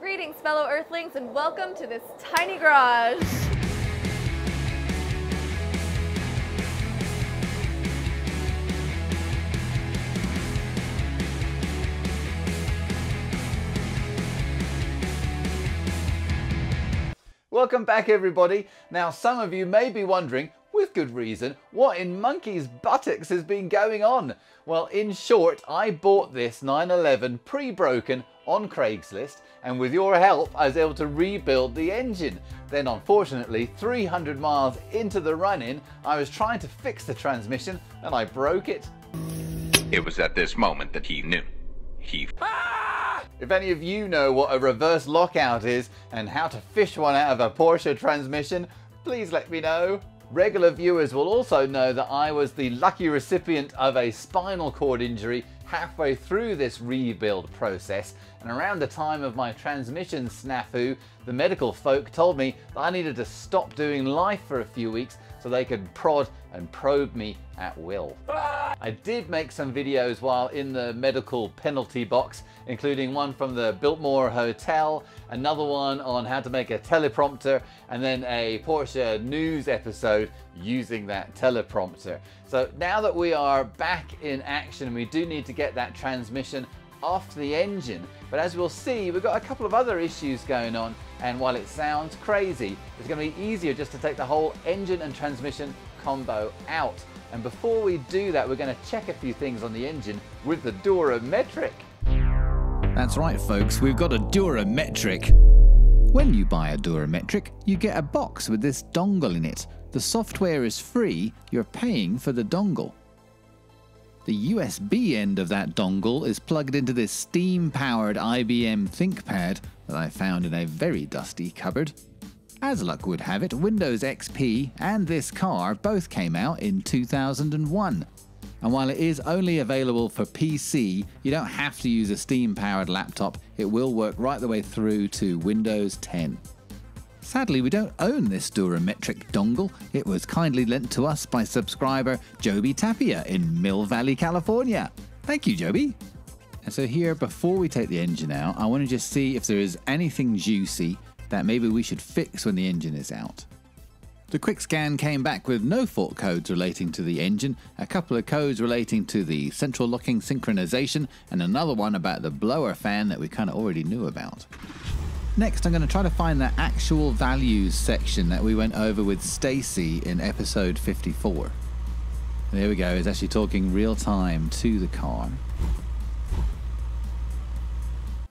Greetings, fellow Earthlings, and welcome to this tiny garage. Welcome back everybody. Now some of you may be wondering, with good reason, what in monkey's buttocks has been going on? Well in short, I bought this 911 pre-broken on Craigslist and with your help I was able to rebuild the engine. Then unfortunately 300 miles into the run-in I was trying to fix the transmission and I broke it. It was at this moment that he knew. He ah! If any of you know what a reverse lockout is and how to fish one out of a Porsche transmission, please let me know. Regular viewers will also know that I was the lucky recipient of a spinal cord injury halfway through this rebuild process. And around the time of my transmission snafu, the medical folk told me that I needed to stop doing life for a few weeks so they could prod and probe me at will. Ah! I did make some videos while in the medical penalty box, including one from the Biltmore Hotel, another one on how to make a teleprompter, and then a Porsche news episode using that teleprompter. So now that we are back in action, we do need to get that transmission off the engine. But as we'll see, we've got a couple of other issues going on. And while it sounds crazy, it's going to be easier just to take the whole engine and transmission combo out. And before we do that, we're going to check a few things on the engine with the Durametric. That's right, folks, we've got a Durametric. When you buy a Durametric, you get a box with this dongle in it. The software is free, you're paying for the dongle. The USB end of that dongle is plugged into this steam powered IBM ThinkPad that I found in a very dusty cupboard. As luck would have it, Windows XP and this car both came out in 2001. And while it is only available for PC, you don't have to use a Steam powered laptop, it will work right the way through to Windows 10. Sadly, we don't own this Durametric dongle. It was kindly lent to us by subscriber Joby Tapia in Mill Valley, California. Thank you, Joby. And so, here, before we take the engine out, I want to just see if there is anything juicy that maybe we should fix when the engine is out. The quick scan came back with no fault codes relating to the engine, a couple of codes relating to the central locking synchronization, and another one about the blower fan that we kind of already knew about. Next, I'm going to try to find the actual values section that we went over with Stacy in episode 54. There we go, it's actually talking real time to the car.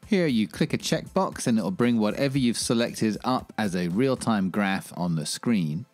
Here you click a checkbox and it'll bring whatever you've selected up as a real-time graph on the screen.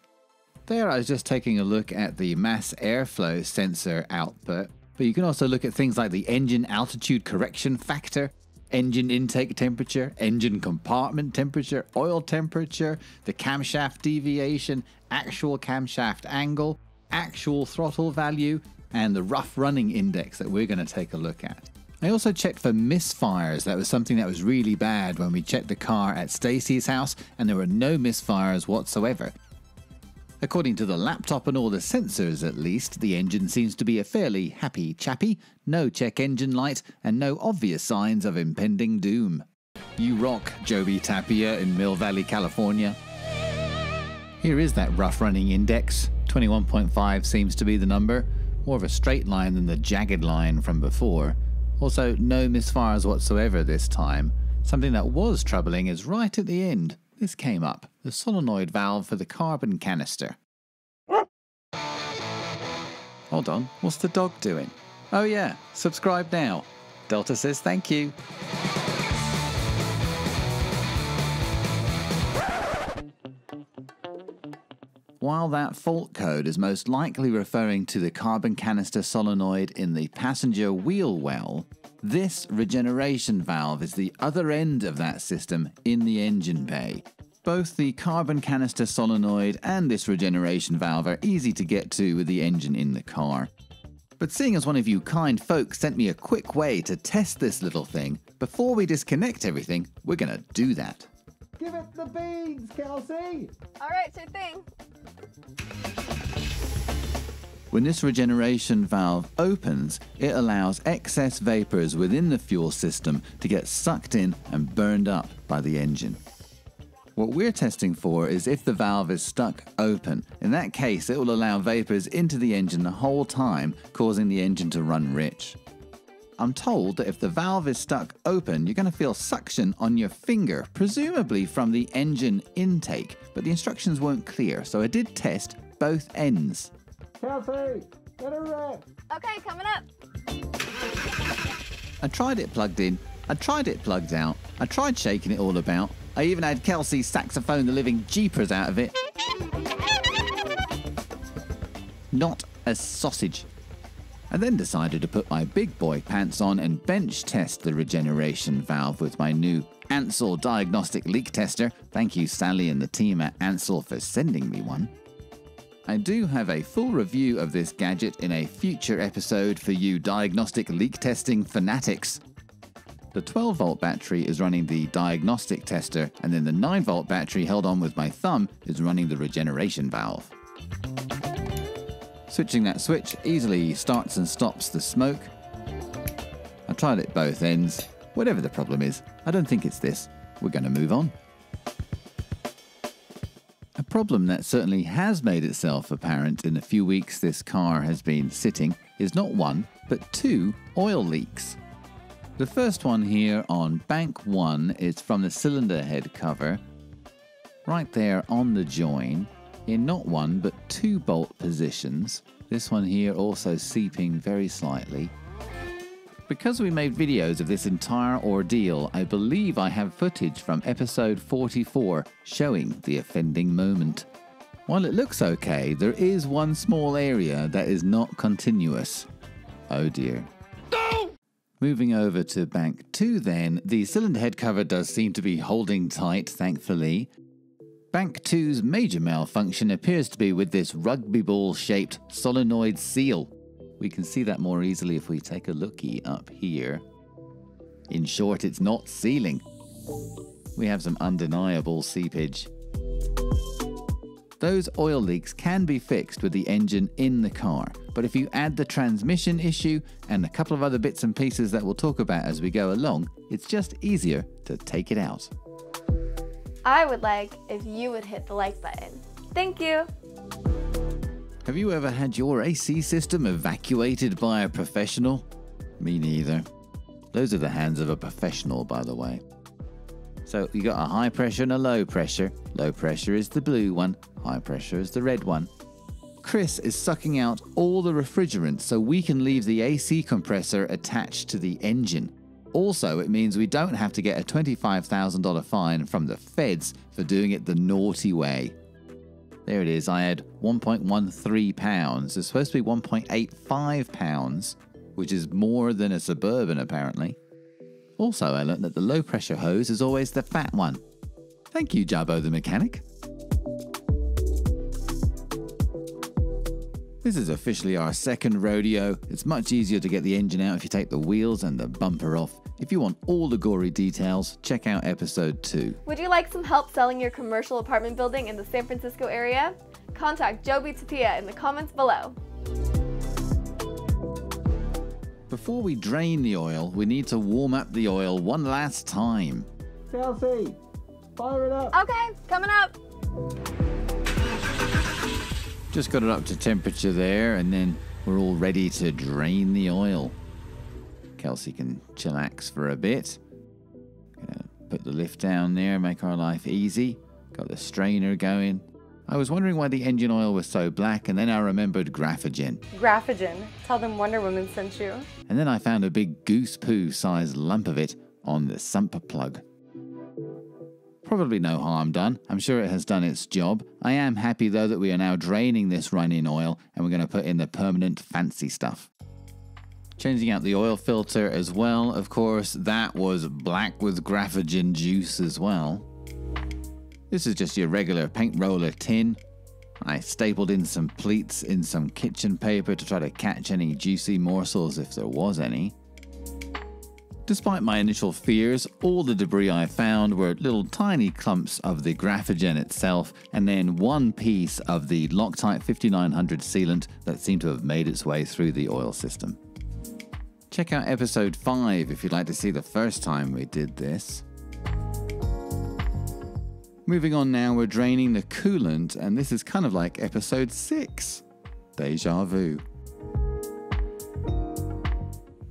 There I was just taking a look at the mass airflow sensor output, but you can also look at things like the engine altitude correction factor, engine intake temperature, engine compartment temperature, oil temperature, the camshaft deviation, actual camshaft angle, actual throttle value, and the rough running index that we're going to take a look at. I also checked for misfires. That was something that was really bad when we checked the car at Stacy's house, and there were no misfires whatsoever. According to the laptop and all the sensors, at least, the engine seems to be a fairly happy chappy, no check engine light, and no obvious signs of impending doom. You rock, Joby Tapia in Mill Valley, California. Here is that rough running index. 21.5 seems to be the number, more of a straight line than the jagged line from before. Also, no misfires whatsoever this time. Something that was troubling is right at the end. This came up the solenoid valve for the carbon canister. Hold on, what's the dog doing? Oh, yeah, subscribe now. Delta says thank you. While that fault code is most likely referring to the carbon canister solenoid in the passenger wheel well, this regeneration valve is the other end of that system in the engine bay. Both the carbon canister solenoid and this regeneration valve are easy to get to with the engine in the car. But seeing as one of you kind folks sent me a quick way to test this little thing, before we disconnect everything, we're gonna do that. Give it the beans, Kelsey! All right, sure thing. When this regeneration valve opens, it allows excess vapors within the fuel system to get sucked in and burned up by the engine. What we're testing for is if the valve is stuck open. In that case, it will allow vapors into the engine the whole time, causing the engine to run rich. I'm told that if the valve is stuck open, you're going to feel suction on your finger, presumably from the engine intake, but the instructions weren't clear, so I did test both ends. Okay, coming up. I tried it plugged in, I tried it plugged out, I tried shaking it all about, I even had Kelsey saxophone the living jeepers out of it. Not a sausage. I then decided to put my big boy pants on and bench test the regeneration valve with my new Ancel diagnostic leak tester. Thank you, Sally and the team at Ancel, for sending me one. I do have a full review of this gadget in a future episode for you diagnostic leak testing fanatics. The 12 volt battery is running the diagnostic tester, and then the 9 volt battery held on with my thumb is running the regeneration valve. Switching that switch easily starts and stops the smoke. I tried it both ends. Whatever the problem is, I don't think it's this. We're going to move on. Problem that certainly has made itself apparent in the few weeks this car has been sitting is not one, but two oil leaks. The first one here on bank 1 is from the cylinder head cover, right there on the join, in not one but two bolt positions. This one here also seeping very slightly. Because we made videos of this entire ordeal, I believe I have footage from episode 44 showing the offending moment. While it looks okay, there is one small area that is not continuous. Oh dear. Moving over to bank 2 then, the cylinder head cover does seem to be holding tight, thankfully. Bank 2's major malfunction appears to be with this rugby ball shaped solenoid seal. We can see that more easily if we take a looky up here. In short, it's not sealing. We have some undeniable seepage. Those oil leaks can be fixed with the engine in the car, but if you add the transmission issue and a couple of other bits and pieces that we'll talk about as we go along, it's just easier to take it out. I would like if you would hit the like button. Thank you. Have you ever had your AC system evacuated by a professional? Me neither. Those are the hands of a professional, by the way. So you got a high pressure and a low pressure. Low pressure is the blue one, high pressure is the red one. Chris is sucking out all the refrigerant so we can leave the AC compressor attached to the engine. Also, it means we don't have to get a $25,000 fine from the feds for doing it the naughty way. There it is, I had 1.13 pounds. It's supposed to be 1.85 pounds, which is more than a Suburban apparently. Also, I learned that the low pressure hose is always the fat one. Thank you, Jabbo the mechanic. This is officially our second rodeo. It's much easier to get the engine out if you take the wheels and the bumper off. If you want all the gory details, check out episode 2. Would you like some help selling your commercial apartment building in the San Francisco area? Contact Joby Tapia in the comments below. Before we drain the oil, we need to warm up the oil one last time. Kelsey, fire it up. Okay, coming up. Just got it up to temperature there, and then we're all ready to drain the oil. Kelsey can chillax for a bit. Gonna put the lift down there, make our life easy. Got the strainer going. I was wondering why the engine oil was so black, and then I remembered Graphogen. Graphogen. Tell them Wonder Woman sent you. And then I found a big goose poo sized lump of it on the sump plug. Probably no harm done. I'm sure it has done its job. I am happy though that we are now draining this run in oil and we're going to put in the permanent fancy stuff. Changing out the oil filter as well, of course, that was black with graphogen juice as well. This is just your regular paint roller tin. I stapled in some pleats in some kitchen paper to try to catch any juicy morsels if there was any. Despite my initial fears, all the debris I found were little tiny clumps of the graphogen itself, and then one piece of the Loctite 5900 sealant that seemed to have made its way through the oil system. Check out episode 5 if you'd like to see the first time we did this. Moving on now, we're draining the coolant, and this is kind of like episode 6 Deja Vu.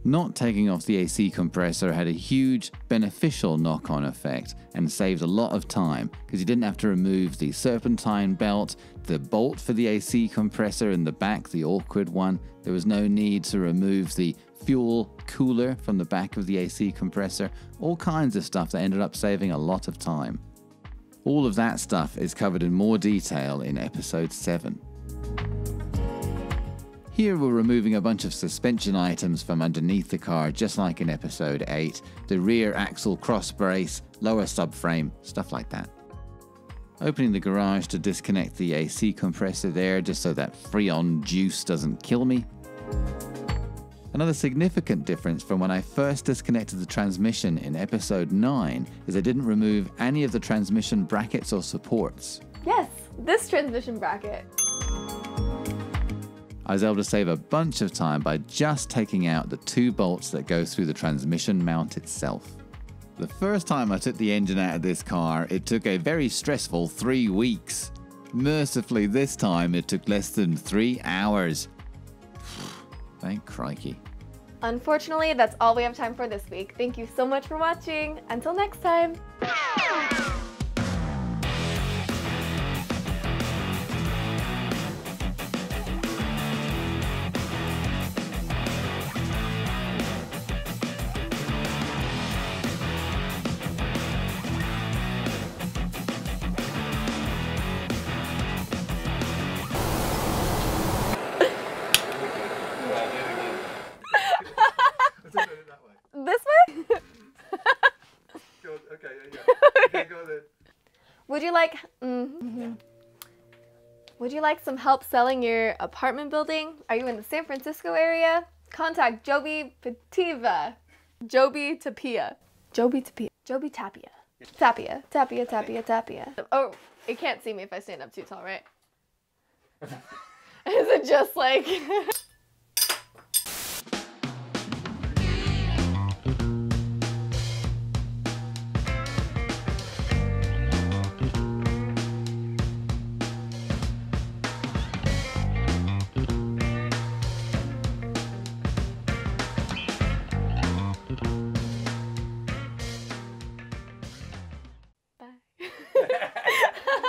Not taking off the AC compressor had a huge beneficial knock on effect and saved a lot of time because you didn't have to remove the serpentine belt, the bolt for the AC compressor in the back, the awkward one. There was no need to remove the fuel cooler from the back of the AC compressor, all kinds of stuff that ended up saving a lot of time. All of that stuff is covered in more detail in episode 7. Here we're removing a bunch of suspension items from underneath the car, just like in episode 8 the rear axle cross brace, lower subframe, stuff like that. Opening the garage to disconnect the AC compressor there, just so that Freon juice doesn't kill me. Another significant difference from when I first disconnected the transmission in episode 9 is I didn't remove any of the transmission brackets or supports. Yes, this transmission bracket. I was able to save a bunch of time by just taking out the two bolts that go through the transmission mount itself. The first time I took the engine out of this car, it took a very stressful three weeks. Mercifully, this time it took less than three hours. Thank crikey. Unfortunately, that's all we have time for this week. Thank you so much for watching. Until next time. Would you like mhm. Would you like some help selling your apartment building? Are you in the San Francisco area? Contact Joby Pativa. Joby Tapia. Joby Tapia. Joby Tapia. Tapia. Tapia, Tapia, Tapia. Oh, it can't see me if I stand up too tall, right? Is it just like